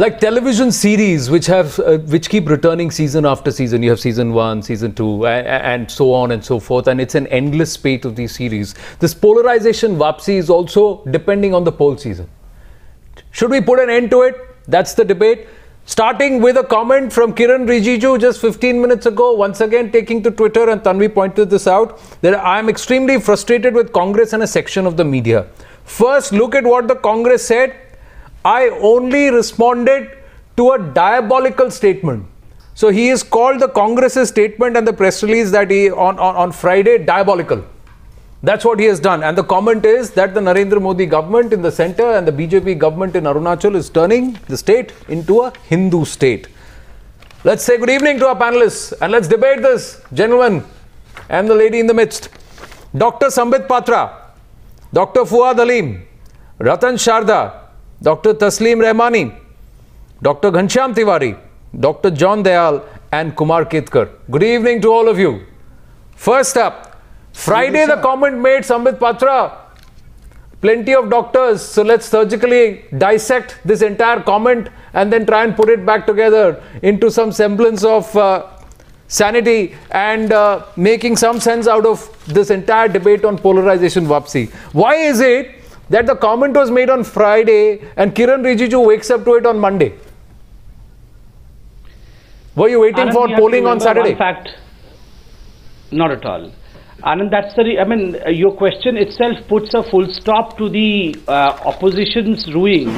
like television series which have uh, which keep returning season after season. You have season 1 season 2 and, and, so on and so forth and it's an endless spate of these series. This polarization vapsi is also depending on the poll season. Should we put an end to it? That's the debate. Starting with a comment from kiren rijiju just 15 minutes ago once again taking to twitter and tanvi pointed this out that i am extremely frustrated with congress and a section of the media. First look at what the congress said I only responded to a diabolical statement. So he is called the Congress's statement and the press release that he on, on, on Friday diabolical. That's what he has done. And the comment is that the Narendra Modi government in the center and the BJP government in Arunachal is turning the state into a Hindu state. Let's say good evening to our panelists and let's debate this, gentlemen and the lady in the midst. Dr. Sambit Patra, Dr. Fuad Halim, Ratan Sharda, Dr. Taslim Rahmani, Dr. Ghanshyam Tiwari, Dr. John Dayal, and Kumar Ketkar. Good evening to all of you. First up, Friday the comment made Sambit Patra. Plenty of doctors, so let's surgically dissect this entire comment and then try and put it back together into some semblance of uh, sanity and uh, making some sense out of this entire debate on polarization Vapsi. Why is it that the comment was made on Friday and Kiren Rijiju wakes up to it on Monday? Were you waiting Anand, for polling on Saturday? In fact, not at all. Anand, that's the, I mean, uh, your question itself puts a full stop to the uh, opposition's ruling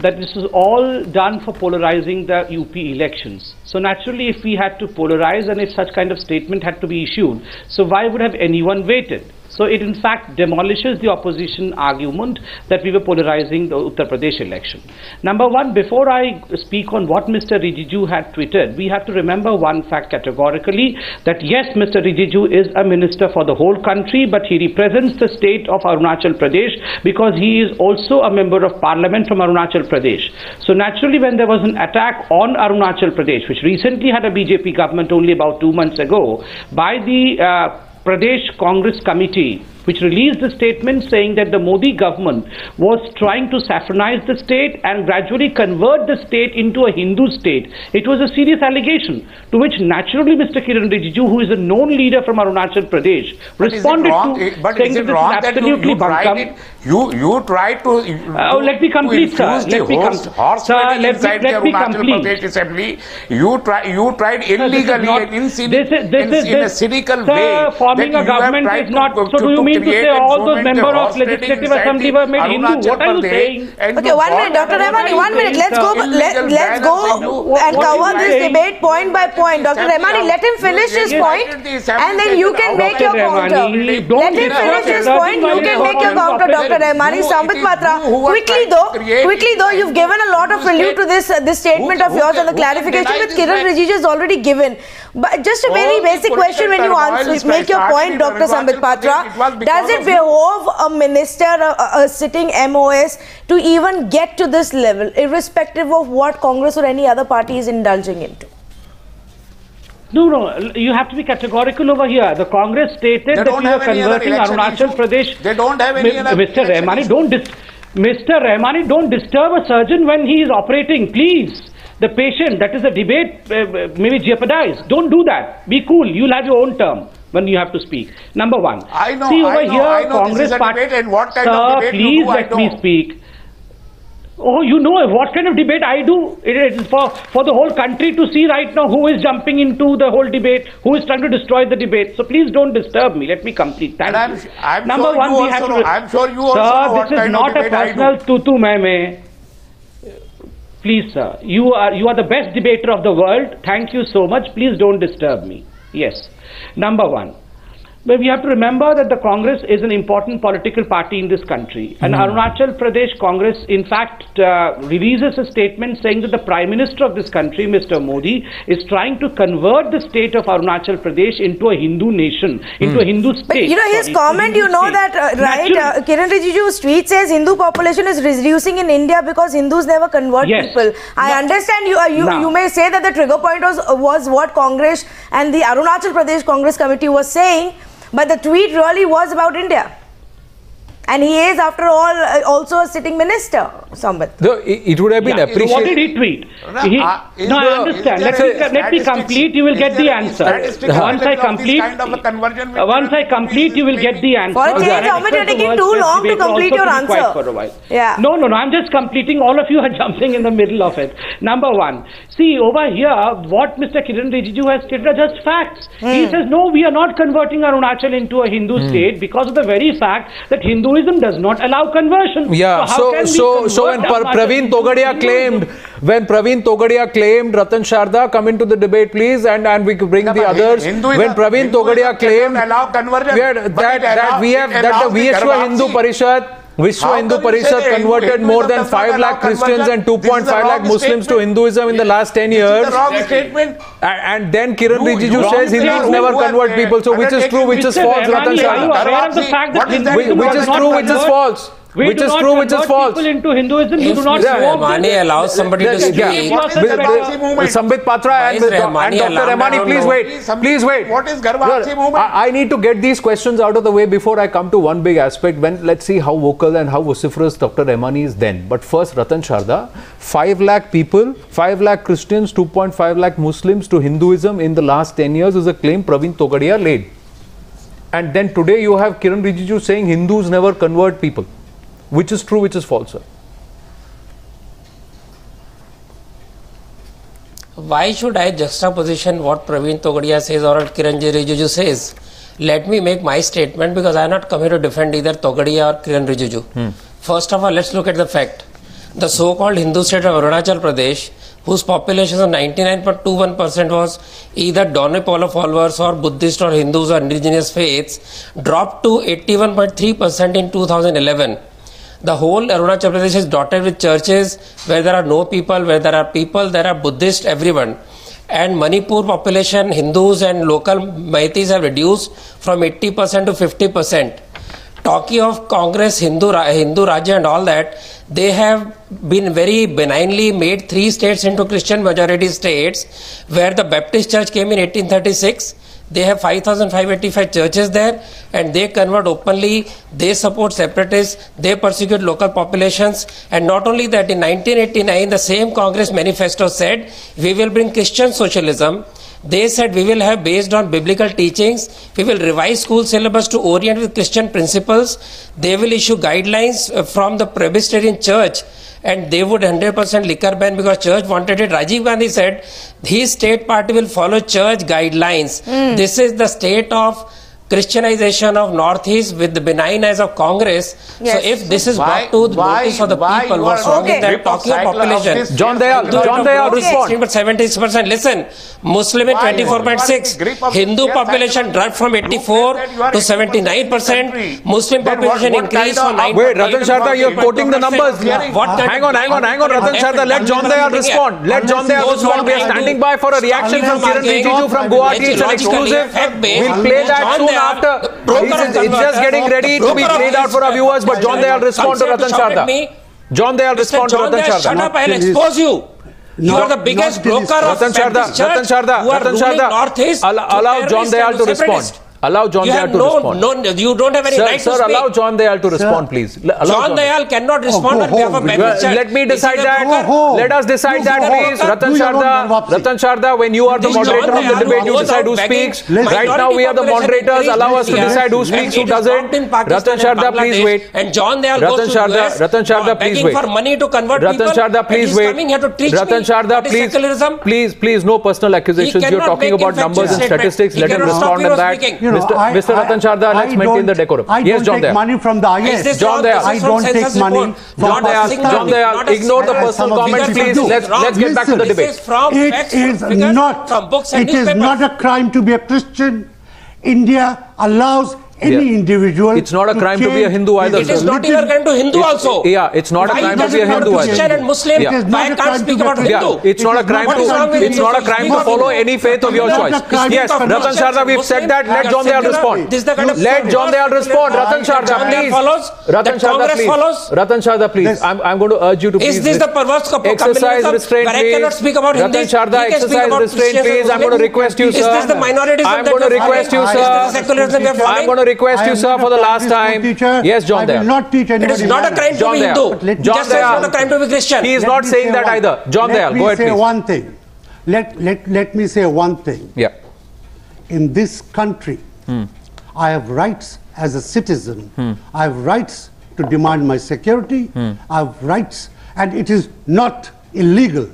that this was all done for polarizing the UP elections. So naturally, if we had to polarize and if such kind of statement had to be issued, so why would have anyone waited? So it in fact demolishes the opposition argument that we were polarizing the Uttar Pradesh election. Number one, before I speak on what Mr. Rijiju had tweeted, we have to remember one fact categorically that yes, Mr. Rijiju is a minister for the whole country, but he represents the state of Arunachal Pradesh because he is also a member of parliament from Arunachal Pradesh. So naturally, when there was an attack on Arunachal Pradesh, which recently had a BJP government only about two months ago, by the uh, Pradesh Congress committee which released a statement saying that the Modi government was trying to saffronize the state and gradually convert the state into a Hindu state. It was a serious allegation to which naturally Mr. Kiren Rijiju, who is a known leader from Arunachal Pradesh, but responded to but saying that this is absolutely you, you, you tried to, uh, oh, let me complete, sir. Let me complete. Horse sir, let me, let me complete. Pradesh Assembly. You, try, you tried illegally not, and in, this is, this in, is, in a cynical sir, way. forming a government is not. So do you mean to say all those members of legislative assembly were made Hindu? What are you saying? Okay, one minute, Dr. Rahmani, one minute. Let's go. Let, let's go and cover this debate point by point. Dr. Rahmani, let him finish his point, and then you can make your counter. Let him finish his point. You can make your counter, Dr. Rahmani. Sambit Patra, quickly though, quickly though, you've given a lot of value to this uh, this statement of yours and the clarification that Kiren Rijiju has already given. But just a very basic question when you answer, make your point, Dr. Sambit Patra. Does it behove a minister, a, a sitting MOS, to even get to this level, irrespective of what Congress or any other party is indulging into? No, no, you have to be categorical over here. The Congress stated that we are converting Arunachal Pradesh. They don't have any other Mr. Rahmani, don't Mr. Rahmani, don't disturb a surgeon when he is operating, please the patient, that is a debate, uh, uh, maybe jeopardize. Don't do that. Be cool. You'll have your own term when you have to speak. Number one. I know. See over I know, here, Congress party. And what kind Sir, of debate please do, let me speak. Oh, you know what kind of debate I do? It is for, for the whole country to see right now who is jumping into the whole debate, who is trying to destroy the debate. So please don't disturb me. Let me complete. Thank and you. I'm, I'm Number sure one, we have to. I'm sure you sir, also know this is not a personal tutu meme. Eh? Please, sir. You are you are the best debater of the world. Thank you so much. Please don't disturb me. Yes. Number one. But we have to remember that the Congress is an important political party in this country. And mm. Arunachal Pradesh Congress, in fact, uh, releases a statement saying that the Prime Minister of this country, Mr. Modi, is trying to convert the state of Arunachal Pradesh into a Hindu nation, into mm. a Hindu state. But you know, his sorry, comment, you know state. that, uh, right? Uh, Kiren Rijiju's tweet says Hindu population is reducing in India because Hindus never convert yes. people. I no. understand you, uh, you, no. you may say that the trigger point was, was what Congress and the Arunachal Pradesh Congress Committee was saying. But the tweet really was about India. And he is, after all, uh, also a sitting minister, Sambit. No, it, it would have been Yeah, appreciated. what did he tweet? No, He- uh, is no, I understand. is Let me, let me complete. You will get the answer. Once I available of this complete, kind of a once I complete, you will get the answer. For a change, I Amit, you're expect taking too long to complete your to quiet answer. For a while. Yeah. No, no, no. I'm just completing. All of you are jumping in the middle of it. Number one. See, over here, what Mr. Kiren Rijiju has stated are just facts. He Hmm. says, no, we are not converting Arunachal into a Hindu state because of the very fact that Hinduism does not allow conversion. Yeah, how so can so so when Pra- Praveen Togadia claimed when Praveen Togadia claimed Ratan Sharda come into the debate please and and we bring Yeah, the others. Hinduism- when Praveen Hinduism Togadia claimed allow conversion, we had but that it that we have that the allows Vishwa Hindu Parishad Vishwa Hindu Parishad converted more than 5 lakh Christians and 2.5 lakh Muslims to. Hinduism in the last 10 This years is wrong statement. and, then Kiren Rijiju says Hindus never convert people. So which is true which is false Ratan are you Sharda aware of the fact that What is that? which, Hinduism which does is true which is false We which do is not true which is convert false people into Hinduism. You do not Mr. smoke Rahmani allows somebody to Yeah, speak, yeah. What is With- Garbhati movement? with Sambit Patra and, Rahmani and Dr. allowed? I Rahmani, please wait. Please, Please wait. what is Garbhati movement? I, I need to get these questions out of the way before I come to one big aspect. When let's see how vocal and how vociferous Dr. Rahmani is then. But first, Ratan Sharda, 5 lakh people, 5 lakh Christians, 2.5 lakh Muslims to Hinduism in the last 10 years is a claim Praveen Togadia laid. And then today you have Kiren Rijiju saying Hindus never convert people. Which is true, which is false, sir? Why should I juxtaposition what Praveen Togadia says or what Kiran Rijiju says? Let me make my statement because I am not here to defend either Togadia or Kiran Rijiju. First of all, let's look at the fact. The so-called Hindu state of Arunachal Pradesh, whose population of 99.21% was either Donepala followers or Buddhist or Hindus or indigenous faiths, dropped to 81.3% in 2011. The whole Arunachal Pradesh is dotted with churches where there are no people, where there are people, there are Buddhist, everyone. And Manipur population, Hindus and local Meiteis have reduced from 80% to 50%. Talking of Congress, Hindu, Hindu Rajya and all that, they have been very benignly made three states into Christian majority states where the Baptist church came in 1836 they have 5585 churches there and they convert openly. They support separatists. They persecute local populations. And not only that in 1989 the same congress manifesto said we will bring christian socialism they said we will have based on biblical teachings we will revise school syllabus to orient with christian principles they will issue guidelines uh, from the presbyterian church and they would 100% liquor ban because church wanted it. Rajiv Gandhi said his state party will follow church guidelines. This is the state of Christianization of Northeast with the benign eyes of Congress. Yes. So if this is Why- brought to the why- notice of the why people, what's wrong Okay. with that? grip Talking of population. this- John Dayal, John Dayal, respond. 76%. Listen, Muslim at Why? 24.6. What is the grip of Hindu this population dropped from 84 that you are to 80%79%. Muslim population what increased kind from of- 9 Wait, Ratan Sharda, you're quoting the numbers. What hang on, hang on, hang on, Ratan Sharda. Let John Dayal respond. Let John Dayal Those who are respond. We are standing by for a reaction from me Kiren arguing, Rijiju from Guwahati. It's an exclusive. We'll play that soon Dayal, after. the It's, of it's just getting ready to be played out for our viewers. But John Dayal, respond to Ratan to Sharda. John Dayal, Mr. respond to Ratan Dayal, shut up, I'll expose you. You Not- are the biggest not till he's- broker of Ratan Sharda, Ratan Sharda, Ratan ruling Sharda. Northeast Allow- John terrorists Dayal to to respond. Separatists. Allow John you Dayal to no, respond. No, you don't have any Sir, right sir, to speak. allow John Dayal to respond, please. Allow John Dayal cannot oh, respond go on behalf of home. Baptist Well, let me decide that. broker? Go home. Let us decide You that, go home. please. Ratan your Sharda, Ratan Sharda, when you are the This moderator John of the Dayal debate, you decide who out begging speaks. Right now, we are the moderators. Allow us to decide who speaks, who doesn't. stopped in Pakistan Ratan and Sharda, please wait. And John Dayal Ratan goes to Sharda, US, Ratan Sharda, begging please wait. for money to convert Ratan people. Sharda, and please he's wait. coming here to teach Ratan me Sharda, what is please, secularism. please, please, no personal accusations. You're cannot talking make about infectious numbers and statements. statistics. He Let him cannot stop respond you on from that. Speaking. You know, Mr. I- Mr. Ratan Sharda, let's maintain the decorum. I Yes, don't John take Dayal. money from the Is IS. this John wrong? Dayal. I don't take money from John Not Dayal, John thing, Dayal, ignore the personal Some comments, please. Let's let's get back to the debate. is from It facts, is from figures, not. from books It is not a crime to be a Christian. India allows any Yeah. individual. It's not a crime to be a Hindu either, It is not religion. even a crime to Hindu It's- also. yeah, it's not a crime to does be a it not Hindu to either. Christian and Muslim. Yeah. Why can't speak about a Yeah, Hindu? it's not a crime to is wrong with it's not a crime to follow any faith of your choice. Yes, Ratan Christians Sharda, we've said that. Let John Dayal Secular. respond. This is the kind Let John Dayal respond. That Ratan Sharda, John Dayal please. follows, Ratan Sharda, Congress please. follows. Ratan Sharda, please. I'm I'm going to urge you to please. Is this the perverse co- exercise communalism restraint, where I please? cannot speak about Ratan Hindus, Sharda, he can speak exercise about restraint, Christians and please. I'm going to request you, Is sir. this the minorities I'm going to request you, forming? sir. Is this the secularism you're I'm forming? going to request you, sir, for the last time. Teacher. Yes, John will not teach It anybody. is not a crime to be Hindu. Let- Just as not a crime to be Christian. He is Let not saying say that either. John let Dayal, me go ahead, say one thing. Let, let, let me say one thing. Yeah. In this country, hmm. I have rights as a citizen. Hmm. I have rights to demand my security. Hmm. I have rights, and it is not illegal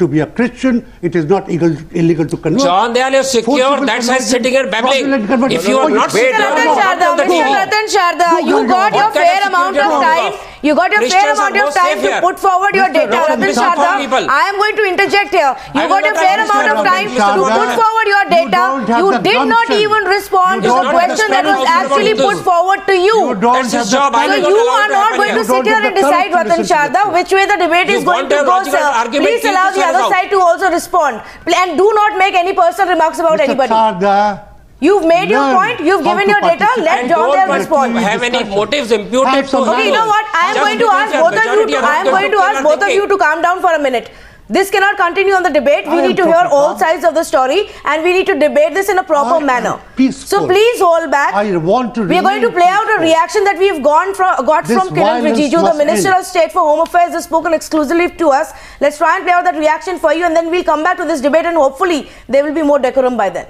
to be a Christian. It is not illegal, illegal to convert. John Dayal is secure. Forcible That's why sitting here babbling. If you are Oh, not wait, secure, Ratan no, no, Sharda, out of the Mr. Ratan Sharda, You you got your fair amount of time. You got your fair amount of time to put forward your data. Ratan Sharda. I am going to interject here. You got a fair amount of time to put forward your data. You did not even respond to the question that was actually put forward to you. You don't That's his have the job. I So will courage. not you are not going to sit here and decide, Ratan Sharda, which way the debate is going to go, sir. Please allow the the other side to also respond. And do not make any personal remarks about anybody. Sharda, You've made your point. You've given your data. Let And John don't there want respond. to have any motives imputed Have to. Okay, you know what? I am going to ask both of you to. I am going to ask both of you to calm down for a minute. This cannot continue on the debate. We I need to hear totally all sides of the story, and we need to debate this in a proper I am manner. peaceful. So please hold back. I want to We are going to remain play out a reaction that we've gone from got This from Kiren violence Rijiju, the Minister end. of State for Home Affairs, has spoken exclusively to us. Let's try and play out that reaction for you, and then we'll come back to this debate, and hopefully there will be more decorum by then.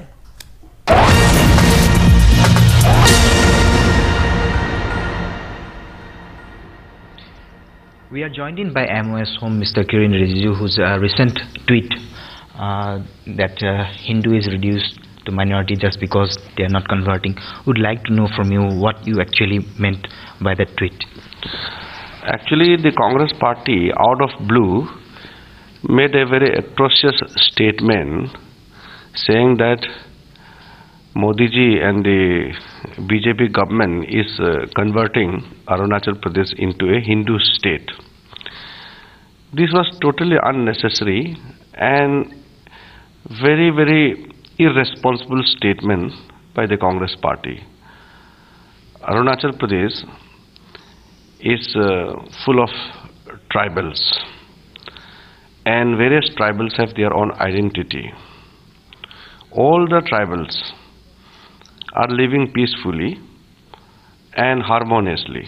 We are joined in by MOS Home Mr. Kiren Rijiju, whose uh, recent tweet uh, that uh, Hindu is reduced to minority just because they are not converting. Would like to know from you what you actually meant by that tweet. Actually, the Congress party, out of blue, made a very atrocious statement saying that Modi ji and the BJP government is uh, converting Arunachal Pradesh into a Hindu state. This was totally unnecessary and very, very irresponsible statement by the Congress party. Arunachal Pradesh is uh, full of tribals and various tribals have their own identity. All the tribals are living peacefully and harmoniously.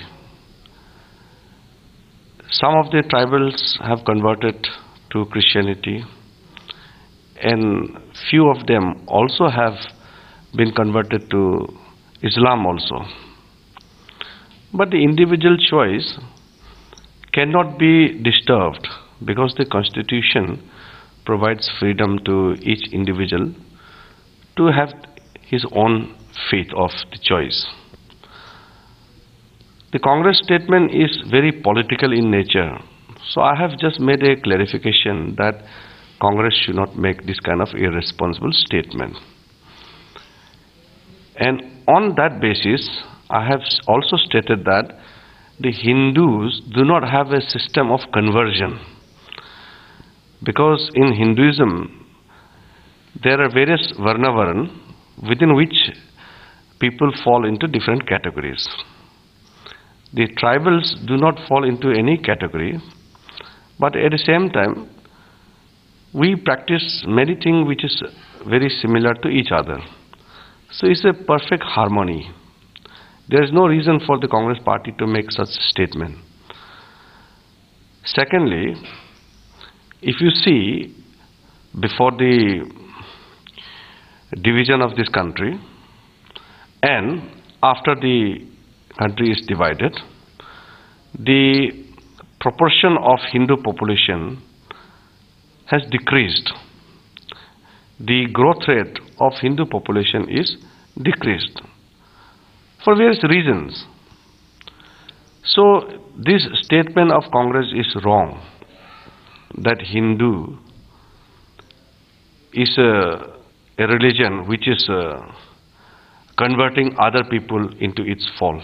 Some of the tribals have converted to Christianity and few of them also have been converted to Islam also. But the individual choice cannot be disturbed because the constitution provides freedom to each individual to have his own faith of the choice. The Congress statement is very political in nature. So I have just made a clarification that Congress should not make this kind of irresponsible statement. And on that basis, I have also stated that the Hindus do not have a system of conversion. Because in Hinduism, there are various varnavaran within which people fall into different categories. The tribals do not fall into any category, but at the same time, we practice many things which is very similar to each other. So it's a perfect harmony. There is no reason for the Congress party to make such statement. Secondly, if you see before the division of this country and after the country is divided, the proportion of Hindu population has decreased. The growth rate of Hindu population is decreased for various reasons. So, this statement of Congress is wrong that Hindu is a, a religion which is uh, converting other people into its fall.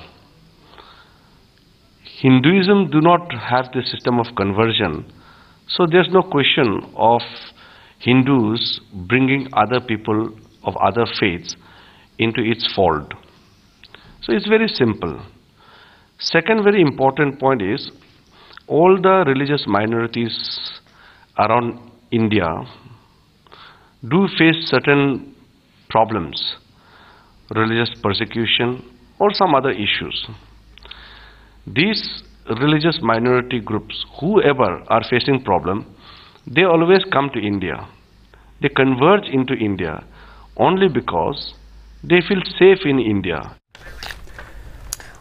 Hinduism do not have the system of conversion, so there's no question of Hindus bringing other people of other faiths into its fold. So it's very simple. Second very important point is all the religious minorities around India do face certain problems religious persecution, or some other issues. These religious minority groups, whoever are facing problem, they always come to India. They converge into India only because they feel safe in India.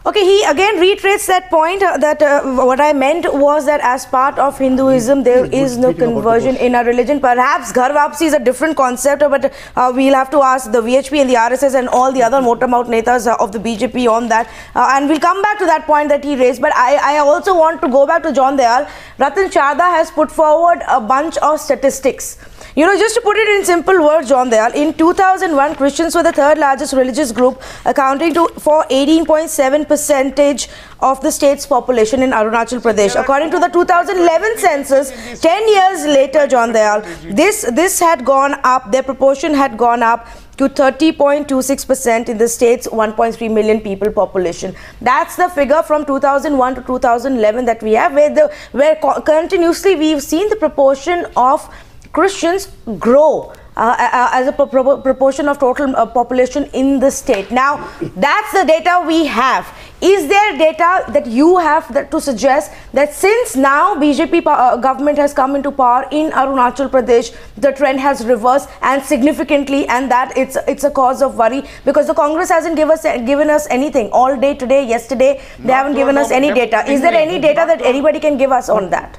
Okay, he again reiterates that point uh, that uh, what I meant was that as part of Hinduism, there is no conversion in our religion. Perhaps Ghar Vapsi is a different concept, but uh, we'll have to ask the VHP and the RSS and all the other motormouth netas uh, of the BJP on that. Uh, and we'll come back to that point that he raised. But I, I also want to go back to John Dayal. Ratan Sharda has put forward a bunch of statistics. You know, just to put it in simple words, John Dayal, in 2001, Christians were the third largest religious group, accounting to for 18.7 percentage of the state's population in Arunachal Pradesh. According to the 2011 census, 10 years later, John Dayal, this this had gone up. Their proportion had gone up to 30.26% in the state's 1.3 million people population. That's the figure from 2001 to 2011 that we have, where the where continuously we've seen the proportion of Christians grow uh, uh, as a pro proportion of total uh, population in the state. Now, that's the data we have. Is there data that you have that to suggest that since now BJP uh, government has come into power in Arunachal Pradesh, the trend has reversed and significantly, and that it's it's a cause of worry because the Congress hasn't give us given us anything all day today, yesterday they haven't given us any data. Is there any data that anybody can give us on that?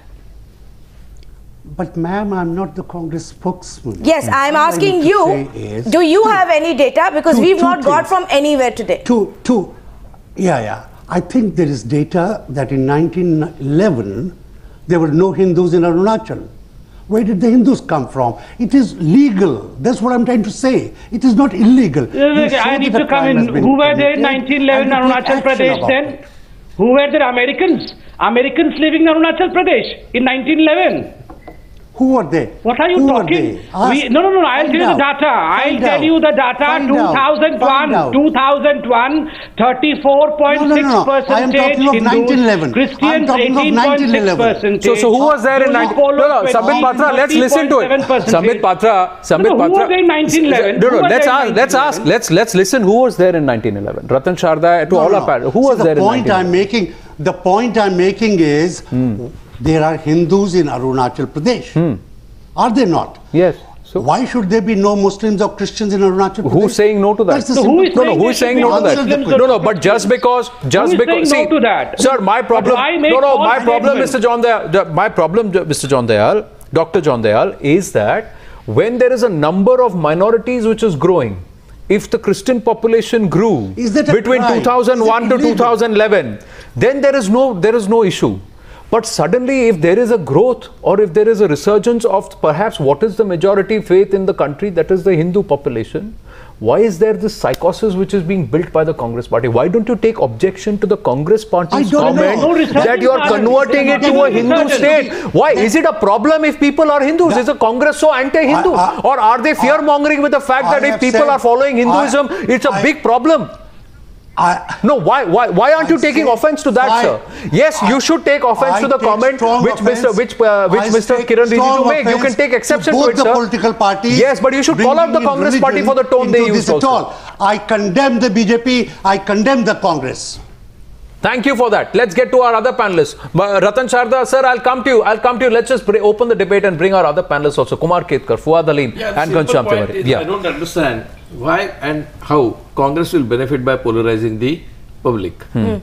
But ma'am, I'm not the Congress spokesman. Yes, mm. I'm asking you, do you two, have any data? Because we we've not things. got from anywhere today. Two, two, yeah, yeah. I think there is data that in 1911, there were no Hindus in Arunachal. Where did the Hindus come from? It is legal. That's what I'm trying to say. It is not illegal. I need to come in. Who were there in 1911 Arunachal Pradesh then? Who were there? Americans. Americans living in Arunachal Pradesh in 1911. Who are they? What are you Who talking? We, no, no, no, I'll tell you the data. I'll tell you the data. 2001, 2001, 34.6 no, no, no. percentage Hindus, Christians 18.6 percentage. So, so who was there in 19... No, no, Sambit Patra, let's listen to it. Sambit Patra, Sambit no, no, Patra. Who was there in 1911? No, no, let's ask, let's ask, let's, let's listen who was there in 1911. Ratan Sharda, to all our... Who was there in 1911? The point I'm making, the point I'm making is... Hmm. There are Hindus in Arunachal Pradesh. Hmm. Are they not? Yes. So why should there be no Muslims or Christians in Arunachal Pradesh? Who's saying no to that? So who is no, no, who is saying no to that? No, no, but just because, just because, see, no to that? sir, my problem, no, no, my problem, Mr. John Dayal, my problem, Mr. John Dayal, Dr. John Dayal, is that when there is a number of minorities which is growing, if the Christian population grew between crime? 2001 to 2011, then there is no, there is no issue. But suddenly, if there is a growth or if there is a resurgence of perhaps what is the majority faith in the country, that is the Hindu population, why is there this psychosis which is being built by the Congress party? Why don't you take objection to the Congress party's comment no that you are converting it to a Hindu state? Why? Is it a problem if people are Hindus? Is the Congress so anti-Hindu? Or are they fear-mongering with the fact that if people are following Hinduism, it's a big problem? I, no, why, why, why aren't I you taking offense to that, sir? Yes, I, you should take offense to the comment which Mr. which uh, which Mr. Kiren Rijiju made. You can take exception to, to it, sir. political parties. Yes, but you should call out the Congress party for the tone they used. At all. I condemn the BJP. I condemn the Congress. Thank you for that. Let's get to our other panelists. Ratan Sharda, sir, I'll come to you. I'll come to you. Let's just open the debate and bring our other panelists also. Kumar Ketkar, Fuad Halim, yeah, and Ghanshyam Tiwari. Yeah. I don't understand why and how Congress will benefit by polarizing the public. Hmm.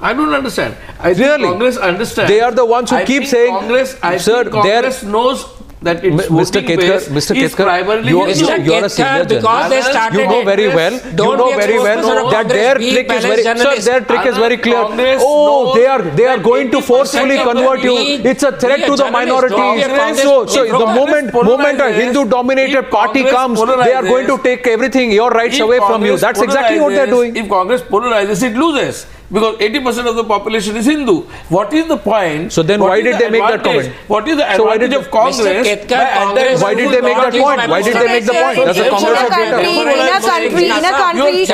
I don't understand. I really? Congress understands. They are the ones who I keep saying, Congress, I sir, Congress knows that it's Mr. Ketkar, Mr. Ketkar, you, you, you are a senior journalist. You know very well. You know very well that their trick is very. Sir, their trick is very clear. Oh, they are they are going to forcefully convert you. It's a threat to the minorities. So, so the moment moment a Hindu-dominated party comes, they are going to take everything, your rights away from you. That's exactly what they're doing. If Congress polarizes, it loses. Because 80% of the population is Hindu. What is the point? So then What why did the they make that comment? What is the So why advantage did of they- Congress? Mr. Congress Why did they make that point? Why did they make the point? Does the in Congress a country, in a country, in a country which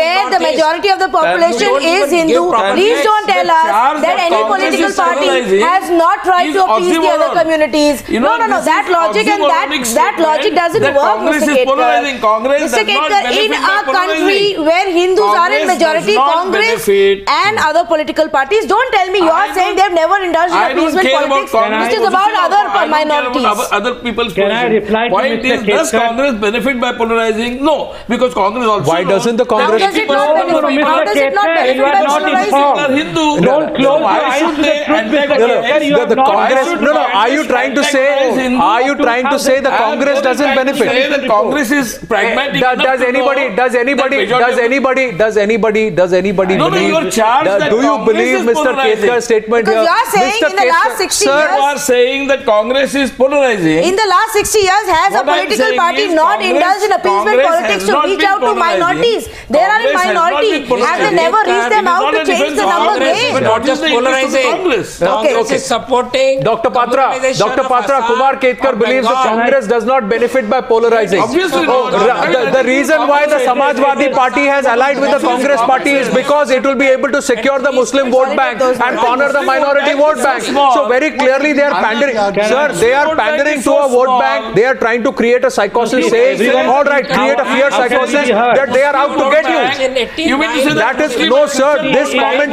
where the majority of the population is Hindu, please don't tell us that that any political party has not tried to appease the other communities. You No, no, no, this that is logic and that that logic doesn't work, Congress Mr. is polarizing. Ketkar. Congress Mr. does not Ketkar, in a country where Hindus are in majority, Congress benefit. and hmm. other political parties, don't tell me you I are saying they've never indulged in appeasement care about politics, Congress which is about position other or- I don't care about minorities. other- Other people's Can I position. reply to Point Mr. is, does Ketkar? Congress benefit by polarizing? No, because Congress also. Why knows doesn't the Congress- How does it not 80% of the benefit? How does it not Ketkar, benefit you are by not polarizing? informed. Hindu. Don't So close your eyes should to the they truth, antagonize- Mr. Ketkar. You The, are the not- Congress, should no, no. Are you trying to say? antagonize Hindu? Are you trying to say the Congress doesn't benefit? Congress is pragmatic. Does, enough does anybody does anybody does anybody does anybody does anybody No, no, believe your charge that do you believe Mr. polarizing. Ketkar's statement Because here you are saying Mr. in the last Ketkar- 60 sir, You are saying that Congress is polarizing. In the last 60 years, has a What I'm political party not Congress- indulged in appeasement Congress politics to reach out to minorities? They are in Congress has not minority. Have they never reached them out to change the number Congress, game? not just the interest of polarizing. Congress? Congress Okay. is supporting Dr. Patra, Dr. Patra, Kumar Ketkar believes that Congress does not benefit by polarizing. Obviously Oh, not. the, the reason why the Samajwadi Party has allied with the Congress Party is because it will be able to secure the Muslim vote bank and corner the minority vote bank. So very clearly they are pandering. Sir, they are pandering to a vote bank. They are trying to create a psychosis saying, all right, create a fear psychosis that they are out to get you. You mean to say That is no, sir. This comment,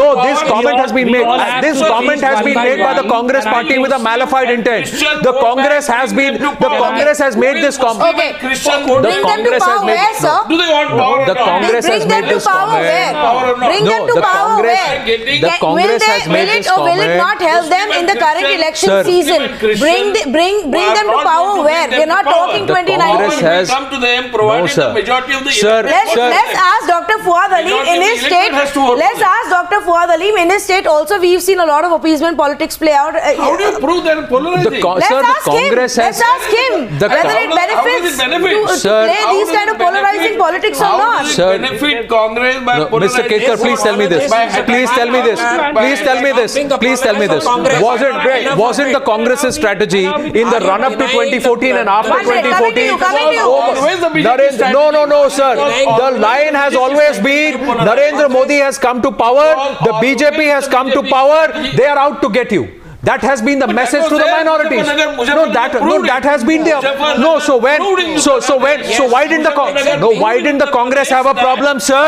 no, this comment has been made. This comment has been made by the Congress Party with a malified intent. The Congress has been, the Congress has made this comment. Okay. Christian The Bring them to Congress has power made- where, sir? Do they want power? The? Congress has made to this power comment. Where? Power or not? Bring No, them to the power Congress- where? the Can- Congress will they, has made will this it or will it not help them in the current election Sir. season? Muslim and Christian Bring the, bring bring them to power where? bring them We're not talking The 2019. Congress has- come to them provided sir. the majority of the Sir, Let's, Sir. let's ask Dr. Fuad Ali in his state. electorate has to vote Let's ask Dr. Fuad Ali in his state. Also, we've seen a lot of appeasement politics play out. Uh, How do you prove that are The polarizing? Let's sir, the ask him. Congress Let's has. ask him The whether it How does- how does benefits it benefit? to, to Sir. play these kind of polarizing politics or not. Sir. benefit Congress by No, Mr. polarizing? Ketkar, please tell me this. Please tell me this. Please tell me this. Please tell me this. Wasn't wasn't the Congress's strategy in the run up to 2014 and after One minute, coming to you, 2014? coming to you. Oh, always the BJP Narendra, no, no, no, sir. The line has always been Narendra Modi has come to power. The BJP has come to power. They are out to get you. That has been the message to the minorities. No, that no, that has been there. No, so when, so so when, so why didn't the no, why didn't the Congress have a problem, sir?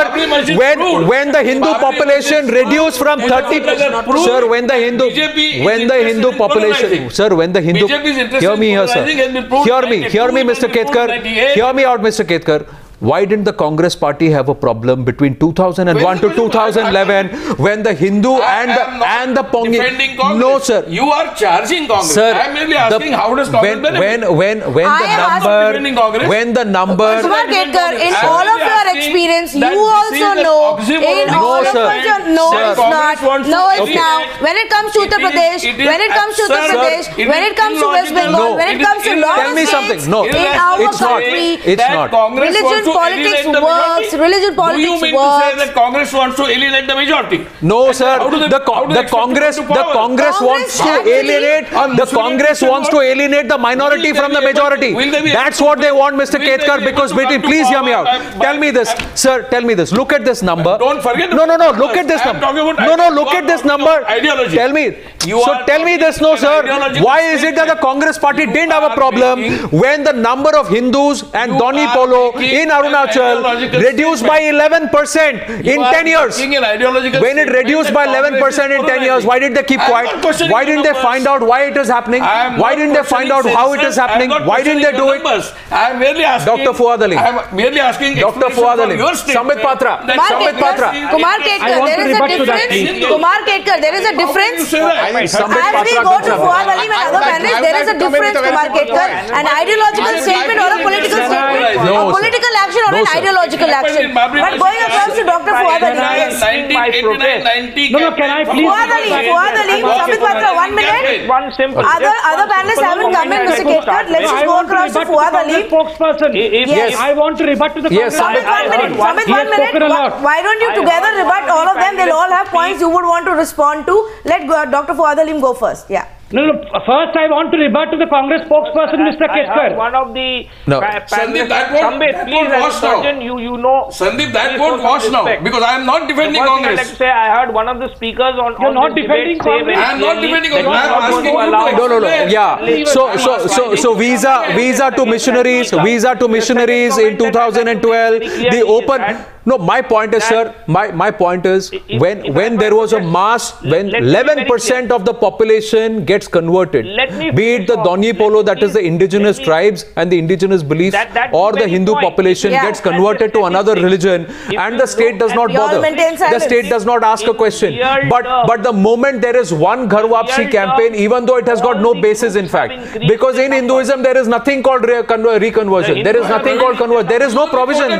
When when the Hindu population reduced from 30, sir, when the Hindu, when the Hindu population, sir, when the Hindu, hear me here, sir. Hear me, hear me, Mr. Ketkar. Hear me out, Mr. Ketkar. Why didn't the Congress party have a problem between 2001 to 2011 when the Hindu and the and the Pongi? No, sir. You are charging Congress. Sir, I am merely the- asking how does Congress when, benefit? when when when the am number defending Congress. when the number Kumar Ketkar, in all of your experience, you also know, in all of sir. your, no, Sir. it's Congress not. No, it's eliminate- now. When it comes to Uttar Pradesh, it is when it comes to Uttar. Pradesh, It when is it comes to West. Bengal, No. when it It is comes to illogical. lot Tell me something. No. in Irrational our It's not. country, It's not. Congress Religion wants to politics alienate the works. majority. Religion Do you politics mean to say works. that Congress wants to alienate the majority? No, sir. how do they- the how co- do they the expect to Congress come to the power? Congress wants to Congress alienate actually- the Congress wants to alienate the minority Will they from be the able- majority. will they be That's able what they want, Mr. will they Ketkar. be able Because to wait, come to please hear me power out. by- Tell me this, sir. Tell me this. Look at this number. Don't forget the No, no, no. numbers. Look at this I am number. talking about No, no. Look at this number. ideology. Tell me. You So are tell me this, no, sir. Why is it that the. Congress party didn't have a problem making- when the number of Hindus and You Donyi Polo in Arunachal ideological reduced by 11 percent in 10 years? making an ideological When it reduced by 11 percent in 10 years, why did they keep quiet? Why didn't they find out why it is happening? Why didn't they find out how it is census. I am happening? Why didn't they do it? I am merely asking. Dr. Fuad Ali. I am merely asking. Dr. explanation Fuad Ali. Sambit Patra. Sambit Patra. Kumar I Ketkar, want there to is a rebut to that, difference. please. Kumar Ketkar, there is a How can you difference. say that? Sambit As we Patra go to comes up. Fuad Ali and I other would like- panelists, I would there like is a to come in with difference, a very Kumar simple Ketkar. point. An ideological I- statement or a I- political I- statement. No, A sir. political action or No, an sir. ideological action. But going across to Dr. Fuad Ali. No, no, can I please? Fuad Ali, Fuad Ali, Sambit Patra, one minute. One simple. Other other panelists haven't come in, Mr. Ketkar. Let's just go across to Fuad Ali. Spokesperson. Yes. I want to rebut to the Yes, Congress. Sambit, one minute. Sambit, one minute. Why, don't you together rebut all of them? They'll all have points you would want to respond to. Let uh, Dr. Fuad Halim go first. Yeah. No, no. First, I want to rebut to the Congress spokesperson, Mr. Ketkar. One of the No. Sandeep, that won't- Sambit, that please, won't as a wash now. you, you know. Sandeep, that please won't show wash now because I am not defending The first thing I'd like to say, I heard one of the speakers on, You're on not this defending debate say very Congress. I am not clearly defending that Congress. I am not going asking to you to allow- No, no, no. Yeah. So, so, so, so visa, visa to missionaries, visa to missionaries in 2012. The open. No, my point is, sir. My my point is when when there was a mass, when Let me be very 11% of the population gets converted, Let me be it the finish off. Donyi Polo, that is the indigenous me- tribes and the indigenous beliefs, That- that's or the the Hindu point. population Yeah. gets converted to another religion, and the state does not the- We all bother. The state does not ask a question. But but the moment there is one Ghar Wapsi campaign, even though it has got no basis in fact, because in in. Hinduism there is nothing called reconversion. There is nothing called conversion. There is no provision.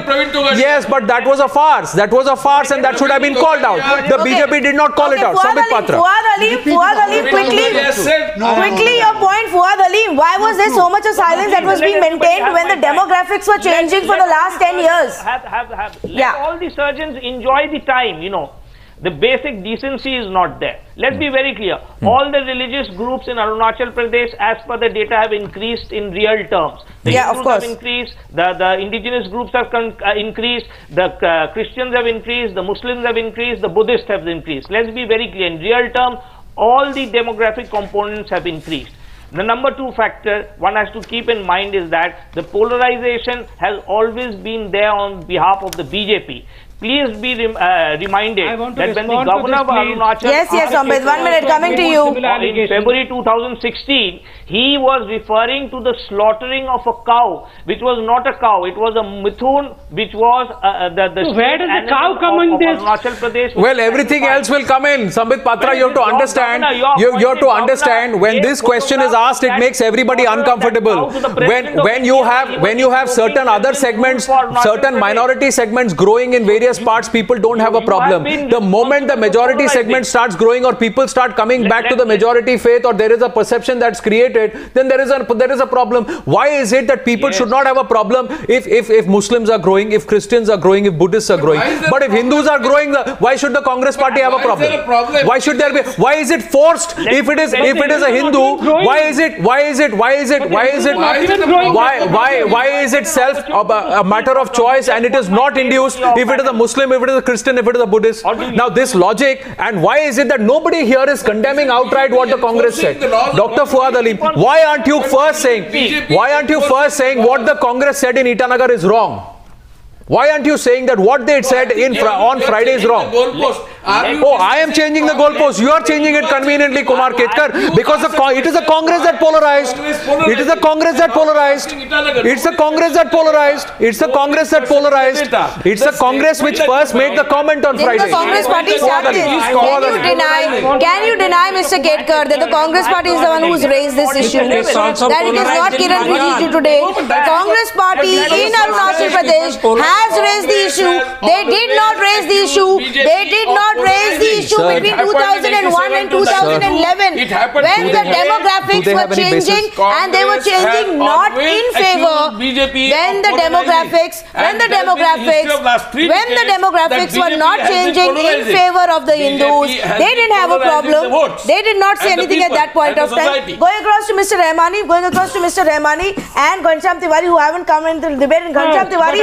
Yes, but that was a farce. That was a farce, and that should have been called out. The Okay. BJP did not call it out. Fuad Sambit Ali, Patra. Fuad Ali, Fuad Ali, quickly. Quickly, no, your point, Fuad Ali. Why was there so much of silence that was being maintained when the demographics were changing for the last 10 years? Have, have, have. Let Yeah. all the surgeons enjoy the time, you know. The basic decency is not there. Let's be very clear. All the religious groups in Arunachal Pradesh, as per the data, have increased in real terms. The Yeah, of Hindus course. have increased, the, the indigenous groups have con- uh, increased, the uh, Christians have increased, the Muslims have increased, the Buddhists have increased. Let's be very clear. In real terms, all the demographic components have increased. The number two factor one has to keep in mind is that the polarization has always been there on behalf of the BJP. Please be rem- uh, reminded I want to that when the governor of this, please. Arunachal Yes, yes, asked Ambed, one minute, coming to you. In. February 2016, he was referring to the slaughtering of a cow, which was not a cow, it was a mithun, which was uh, uh, the, the So where does the cow come in of this? Arunachal Pradesh. Well, everything else will come in. Sambit Patra, you have to understand. You, you have to understand when this question is asked, it makes everybody photo of that uncomfortable. cow to the When when you have when you have certain other segments, certain minority segments growing in various parts, people don't have a problem. The moment the majority segment starts growing or people start coming back to the majority faith or there is a perception that's created, then there is a there is a problem. Why is it that people should not have a problem if if if Muslims are growing, if Christians are growing, if Buddhists are growing? why is there But if Hindus are growing, why should the Congress party have a problem? there a problem? Why should there be? Why is it forced? If it is if it is a Hindu, why is it why is it why is it why is it Why why why is it self a, a matter of choice and it is not induced if it is a Muslim, if it is a Christian, if it is a Buddhist? Now this logic and why is it that nobody here is condemning outright what the Congress said? Dr. Fuad Ali, why aren't you first saying why aren't you first saying what the Congress said in Itanagar is wrong? Why aren't you saying that what they said in fr- on Friday is wrong? Oh, I am changing the goalpost. You are changing it conveniently, Kumar Ketkar, because the it is a Congress that polarized. It is a Congress that polarized. It's a Congress that polarized. It's a Congress that polarized. It's a Congress which first made the comment on Didn't Friday. the Congress party Fuad started? Ali. Can you deny? Can you deny, Mr. Ketkar, that the Congress party is the one who's raised this issue? That it is not Kiren Punjab. Rijiju today. Congress party in Arunachal Pradesh has raised the issue. They did not raise the issue. They did not raise the issue between 2001 and 2011 when the demographics were have any basis? changing and they were changing not in favor accused when of the polarizing. demographics when the there's been history of last demographics when the demographics were not changing in favor of the BJP Hindus they didn't have a problem they did not say anything at that point point of time society. going across to Mr. Rahmani going across to Mr. Rahmani and Ghanshyam Tiwari who haven't come into the debate and Ghanshyam but Tiwari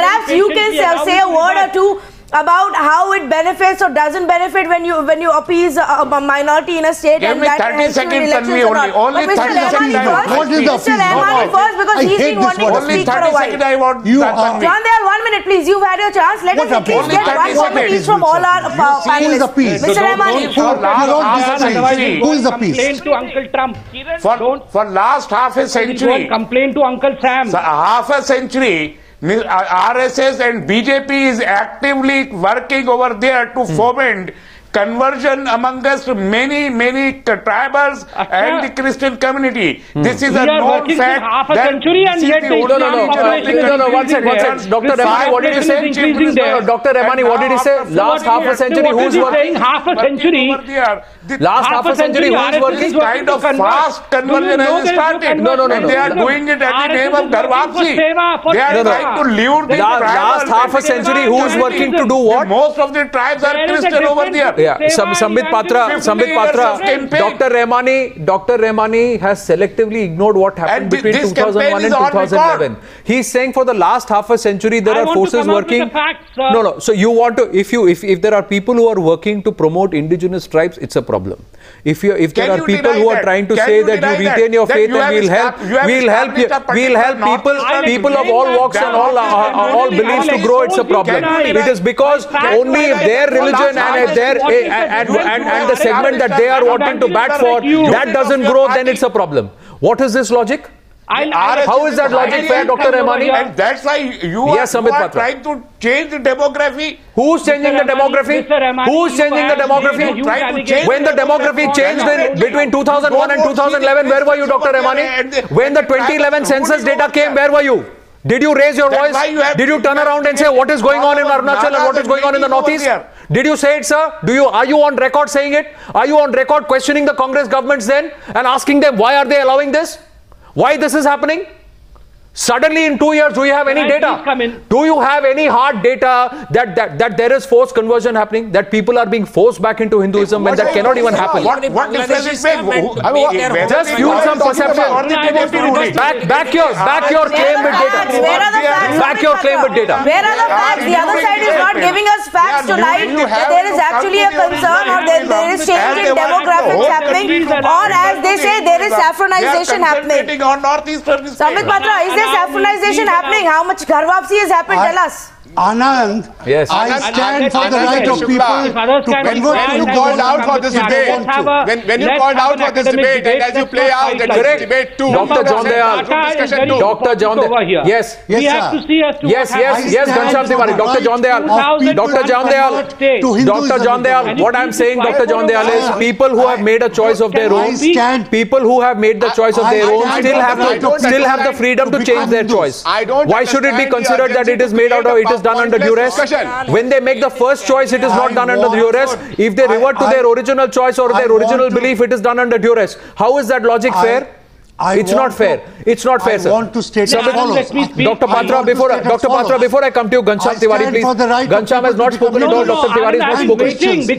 I've been per- waiting perhaps you can say, say a word or two about how it benefits or doesn't benefit when you when you appease a, a minority in a state Give and that 30 helps you seconds, elections Tanvi, or not. only- only But 30 seconds I first, What is the Mr. appease? Rahmani No, no. first because I he's hate been this wanting word to Only speak for a 30 while. seconds I want. You that, are- John Dayal, one minute, please. You've had your chance. Let What us at least get one 30 comment seconds. each from all our uh, Who is panelists. appeased? Mr. Rahmani. For last don't half a disagree. century, Who is the Complain peace? to Uncle Trump. for, Don't- for last half a Don't century, complain to Uncle Sam. So, half a century, mi- RSS uh, and BJP is actively working over there to hmm. foment conversion amongst many, many tribals Achha. and the Christian community. Hmm. This is we a known fact. Half a century and yet the Islam no, no, no, no, no, one second, one second. Dr. Rahmani, what did you say? Dr. Rahmani, what did you say? Last half a century, who's working? Half a century. Last half a century, who's working? Kind of fast conversion has started. No, no, no. They are doing it at the name of Ghar Wapsi. They are trying to lure the Last half a century, who's working to do what? Most of the tribes are Christian over there yeah. Sam, Sambit Patra, Sambit Patra, Dr. Rahmani, Dr. Rahmani has selectively ignored what happened and between 2001 and 2011. He's saying for the last half a century there I are forces working. Facts, no, no. So you want to, if you, if, if there are people who are working to promote indigenous tribes, it's a problem. If you, if there Can are people who are trying to Can say that you retain your faith and we'll help, we'll help, we'll help people, people of all walks and all, uh, all beliefs to grow. It's a problem. It is because only if their religion and if their hey, and, and, and, and the segment that they are wanting to bat for, that doesn't grow, then it's a problem. What is this logic? I'll, I'll, how is that logic fair, Dr. Emani? And that's why you are, yes, you are trying to change the demography. Who's changing Mr. the demography? Mr. Who's changing the demography? When the demography changed between 2001 and 2011, where were you, Dr. Emani? When the 2011 census data came, where were you? Did you raise your voice? You Did you turn around and say what is going on in Arunachal and what is going on in the northeast? Did you say it, sir? Do you are you on record saying it? Are you on record questioning the Congress governments then and asking them why are they allowing this? Why this is happening? Suddenly, in two years, do you have any Can data? Do you have any hard data that, that that there is forced conversion happening? That people are being forced back into Hinduism when that cannot even happen? What, what difference it make? Just use some perception. Back, back your, back your claim with data. Back your claim with data. Where are the facts? The other side is not giving us facts tonight that there is actually a concern or that there is change in demographics happening or as they say, there is saffronization happening. Sambit Patra, is there is salinization happening? How much ghar is happened? Tell us. Anand, yes. I stand Anand, for Anand, the right of people to convert When you called out for this debate, when, when you called out for this debate, and as you play out the debate too, Dr. John Dayal, Dr. John Dayal, yes, yes, we have to see as to yes, yes, yes, Ghanshyam Tiwari, Dr. John Dayal, Dr. John Dayal, Dr. John Dayal, what I'm saying, Dr. John Dayal, is people who have made a choice of their own, people who have made the choice of their own still have the still have the freedom to change their choice. Why should it be considered that it is made out of it is done under duress. When they make the first choice, it is not done under duress. If they revert to their original choice or their original belief, it is done under duress. How is that logic fair? I it's not fair. To, it's not fair, I sir. want to state so, Dr. Patra, before Dr. Patra, before I come to you, Ghanshyam Tiwari, please. Right Ghanshyam has not spoken at all. Dr. Tiwari has not spoken.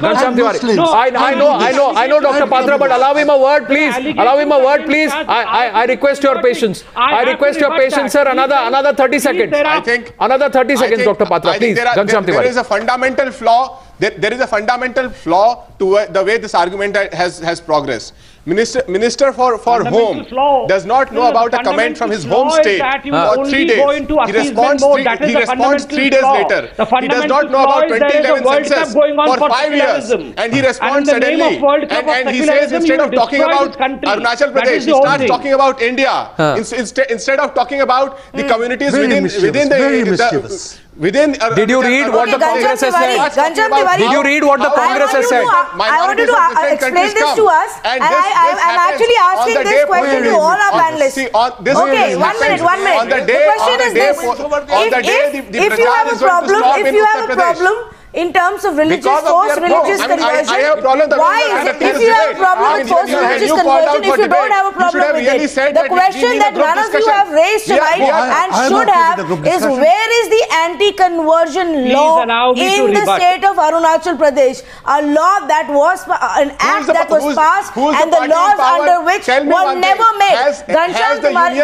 Ghanshyam Tiwari. I, I know, I know, I know, Dr. Patra, but allow him a word, please. Allow him a word, please. I, I, I request your patience. I request your patience, sir. Another, another 30 seconds. I think another 30 seconds, Dr. Patra, please. Ghanshyam Tiwari. There is a fundamental flaw. There, there is a fundamental flaw to uh, the way this argument has, has progressed. Minister, Minister for, for Home does not know about a comment from his home state for three days. He responds three, he responds three days later. He does not know about 2011 census for five years. And he responds suddenly. And, and he says instead of talking about Arunachal Pradesh, he starts talking about India. Instead of talking about the communities within, within the... Within, uh, did you read what the Congress has said? Uh, did you read what the Congress uh, has said? I wanted to uh, explain this to us, and, this, I, am actually asking this question to all our panelists. See, on this okay, one minute, one minute. On the, day, the question is this: if, if you have a problem, if you have a problem in terms of religious force, religious conversion. I mean, I, I problem why is it if you have a problem with force religious conversion, if you don't have a problem with it, the question that none of you have raised tonight I, and I should have is where is the anti-conversion law in the state of Arunachal Pradesh? A law that was uh, an act that was passed and the, laws under which were never made. Has, Ghanshyam Tiwari,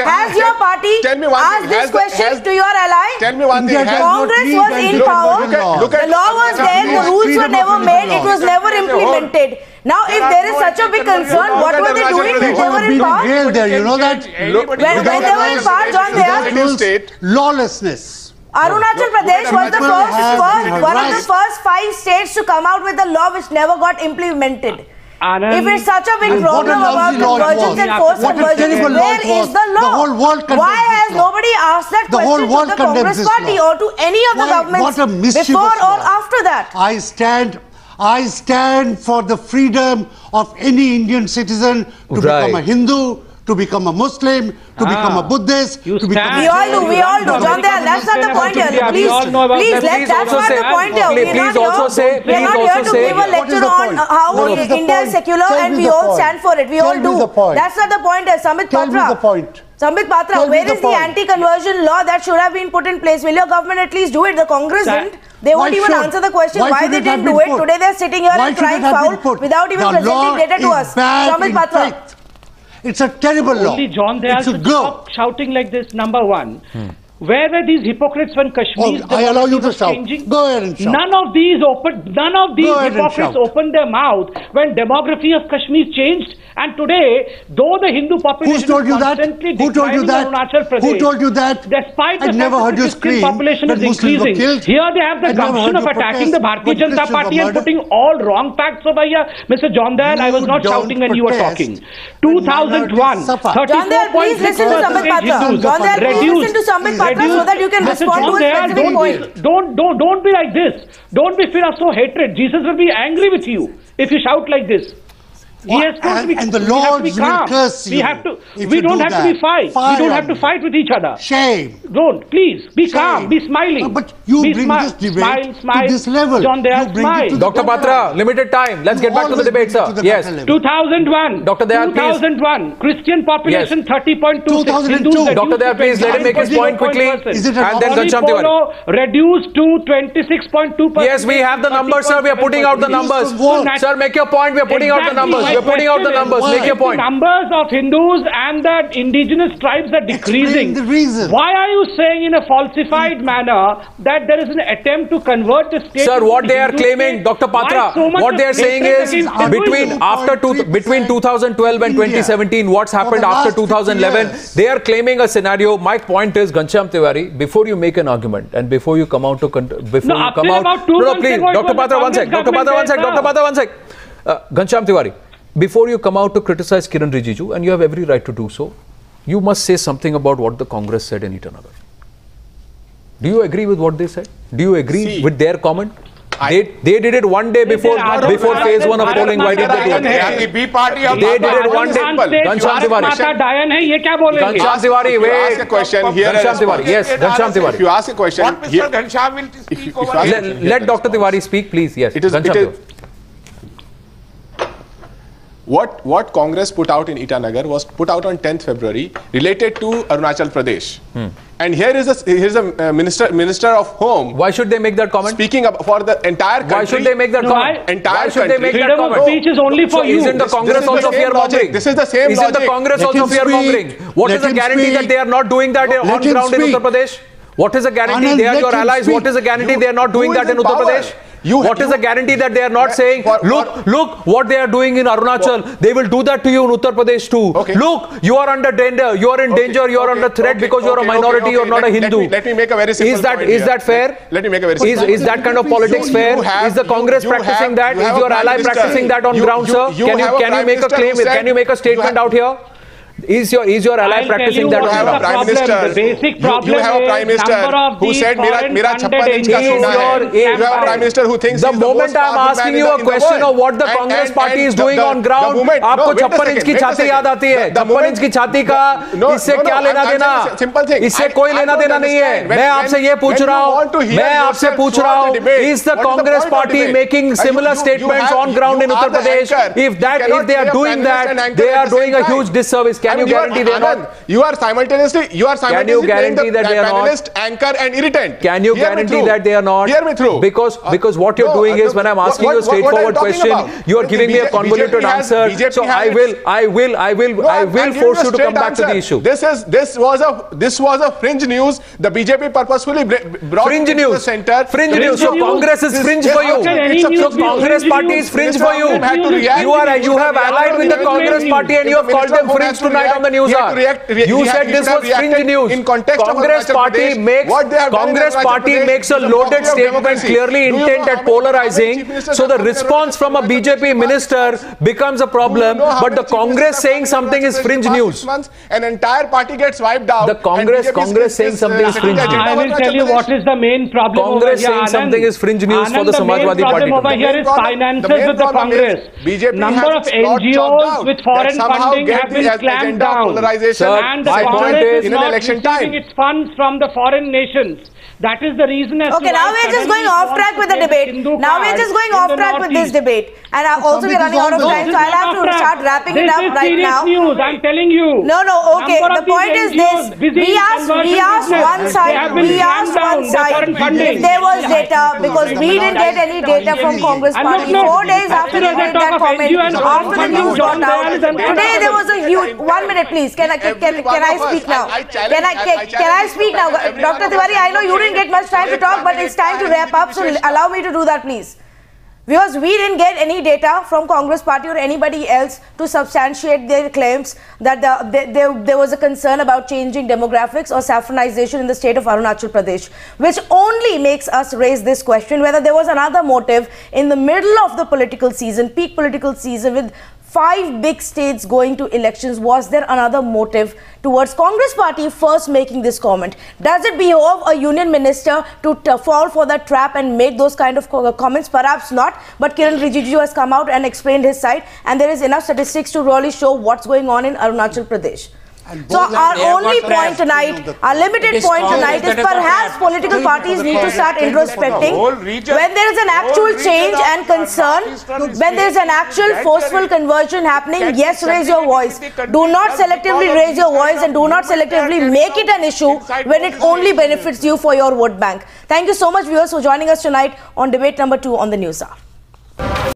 has your party asked this question to your ally? Tell me one thing. Congress was in power. The law was there. The rules were never made. It was never implemented. Now, if there is such a big concern, what were they doing when they were in power? Jail there, you know that. When, they were in power, John, they are lawlessness. Arunachal Pradesh was the first, first one of the first five states to come out with a law which never got implemented. Anand. If it's such a big problem about convergence and forced convergence, where is the law? The whole world Why has law. nobody asked that the question to the Congress Party law. or to any of the governments before law. or after that? I stand I stand for the freedom of any Indian citizen to right. become a Hindu, to become a Muslim, to ah, become a Buddhist, to become a We all do, we all do. John, that's not the point here. Please, please, let, that's not the point here. Please, please also say, please also say. We are not here to give a lecture on uh, how India is secular and we all stand for it. We all do. That's not the point here. Sambit Patra. Tell me the point. Patra, where is the anti-conversion law that should have been put in place? Will your government at least do it? The Congress didn't. They why won't even should, answer the question why, why they didn't do it. Put? Today they are sitting here why and crying foul without even the presenting data to us. Sambit Patra. It's a terrible Only. John, they it's stop shouting like this, number one. Hmm. Where were these hypocrites when Kashmir? Oh, I allow you to shout. Changing? Go ahead and shout. None of these open. None of these hypocrites opened their mouth when demography of Kashmir changed. And today, though the Hindu population Who told you that? Who told you that? Arunachal Pradesh, Who told you that? Despite I've the never heard you scream population is Muslims increasing, here they have the gumption of attacking the Bharatiya Janata Party and putting all wrong facts over here. Mr. John I was not shouting when you were talking. 2001, 34.6% Hindus reduced partner so that you can respond to a specific don't point. Don't, don't, don't be like this. Don't be filled up so hatred. Jesus will be angry with you if you shout like this. He has and, be, and the Lord will curse you. We have to. We don't do have that. to be fight. Fire we don't have to fight with each other. Shame. Don't please be Shame. calm. Be smiling. No, but you be bring this debate smile, smile. to this level. John, there smile. Dr. Patra, limited time. Let's you get back to the debate, sir. Yes. 2001. Dr. Dayal, 2001. Christian population yes. 30.2. 2002. Dr. Dayal, please let him make his point quickly. Is it and then Ghanshyam Tiwari. Reduced to 26.2 percent. Yes, we have the numbers, sir. We are putting out the numbers. Sir, make your point. We are putting out the numbers. You're putting out the numbers. Why? Make your point. The numbers of Hindus and the indigenous tribes are decreasing. Explain the reason. Why are you saying in a falsified manner that there is an attempt to convert the state? Sir, what they are Hindu claiming, state? Dr. Patra, so what they are saying is between after two, between 2012 and 2017, what's happened after 2011? They are claiming a scenario. My point is, Ghanshyam Tiwari, before you make an argument and before you come out to before no, you come out, no, no, please, Dr. Patra, one sec, Dr. Patra, one sec, Dr. Patra, one sec. Uh, Ghanshyam Tiwari, before you come out to criticize Kiren Rijiju, and you have every right to do so, you must say something about what the Congress said in Itanagar. Do you agree with what they said? Do you agree See, with their comment? I, they, they did it one day before before phase one of polling. Why did they do it? They did it one day. Ghanshyam Tiwari. Dayan hai, ye Tiwari. Ask a question here. Ghanshyam Tiwari, yes. Ghanshyam Tiwari. If you ask a question, what Mr. Ghanshyam will speak over? Let Dr. Tiwari speak, please. Yes. It is. It is what, what Congress put out in Itanagar was put out on 10th February related to Arunachal Pradesh. Hmm. And here is a here's a uh, minister minister of home. Why should they make that comment? Speaking up for the entire country. Why should they make that no, comment? Entire Why should country. they make Freedom that of speech is only for so you. Isn't the Congress also fear mongering? This is the same isn't logic. Isn't the Congress let also fear mongering? What let is the guarantee speak. that they are not doing that on ground speak. in Uttar Pradesh? What is the guarantee Anand, they are your allies? Speak. What is the guarantee you, they are not doing that in? Uttar Pradesh? You, what you, is the guarantee that they are not yeah, saying, look, look what they are doing in Arunachal. They will do that to you in Uttar Pradesh too. Okay. Look, you are under danger. You are in okay, danger. You are okay, under threat because you are a minority. You are not let, a Hindu. Let me, let me, make a very simple. Is that is that fair? Let, let, me make a very. Simple is, is that kind of politics fair? Have, is the Congress practicing have, that? Is your ally practicing that on ground, sir? Can you can you make a claim? Can you make a statement out here? Is your is your ally I'll practicing that? You have a prime minister. Basic problem you, you have a prime minister who said मेरा मेरा छप्पन inch का सोना है. You have a prime minister who thinks the the moment I am asking you a question of what the Congress party is doing on ground, आपको छप्पन inch की छाती याद आती है. छप्पन इंच की छाती का इससे क्या लेना देना? इससे कोई लेना देना नहीं है. मैं आपसे ये पूछ रहा हूँ. मैं आपसे पूछ रहा हूँ. Is the Congress party making similar statements on ground in Uttar Pradesh? If that if they are doing that, they are doing a huge disservice. Can I mean, you guarantee are, they are Anand, not? You are simultaneously, you are simultaneously you guarantee that are panelist, not, anchor and irritant. Can you Hear guarantee that they are not? Hear me through. Because, uh, because what you're no, doing uh, is when I'm asking what, you a straightforward question, about? you are giving BJ, me a convoluted answer. So I will, I will, I will, no, I will force you to come back to the issue. This is, this was a, this was a fringe news. The BJP purposefully brought fringe news. the center. Fringe news. So Congress is fringe for you. So Congress party is fringe for you. You are, you have allied with the Congress party and you have called them fringe to Finance tonight on the news hour. You said this was fringe news. In context Congress of party Pradesh, makes what they have Congress Arunachal party Pradesh makes a loaded statement democracy. clearly Do you intent know at polarizing. So the response from a BJP minister becomes a problem. But the Congress saying something is fringe news. six An entire party gets wiped out. The Congress- Congress saying something uh, is fringe news. agenda I will tell you Arunachal what Pradesh. is the main problem Congress over here. saying something is fringe news for the the Samajwadi Party over today. here The is main problem- finances the with the Congress. Number of NGOs with foreign funding have been ag- clamped agenda down. polarization Sir, and the my point is- is in an election time. its funds from the foreign nations. That is the reason as Okay, to now we're just going off track with the debate. Hindu Now we're just going off track with this debate. And uh, also we're running out of time, so I'll have to start wrapping this it up is right serious now. news, I'm telling you. No, no, okay. Number The point is NGOs this. We asked, we asked one side, we asked one side if there was data because we didn't get any data from Congress party. Four days after after they they made that comment, after the news got out. Dayal is an Today there was a huge, one minute please, can I, can, can, can I of us, speak now? I- I Can I, can, I can I speak now? Dr. Tiwari, I know you didn't get much time to talk, but it's time to wrap up, so allow me to do that please. Because we didn't get any data from Congress party or anybody else to substantiate their claims that the, the, there, there was a concern about changing demographics or saffronization in the state of Arunachal Pradesh, which only makes us raise this question whether there was another motive in the middle of the political season, peak political season with five big states going to elections. Was there another motive towards congress party first making this comment? Does it behove a union minister to t- fall for that trap and make those kind of co- uh, comments? Perhaps not but kiren rijiju has come out and explained his side and there is enough statistics to really show what's going on in arunachal pradesh so our only point tonight, our limited point tonight is that has got perhaps political parties need to start introspecting when there is an actual change and concern, when there is an actual forceful conversion happening, yes, raise your voice. with the country Do not selectively raise your voice and do not selectively make it an issue when it only benefits you for your vote bank. Thank you so much, viewers, for joining us tonight on debate number two on the News Hour.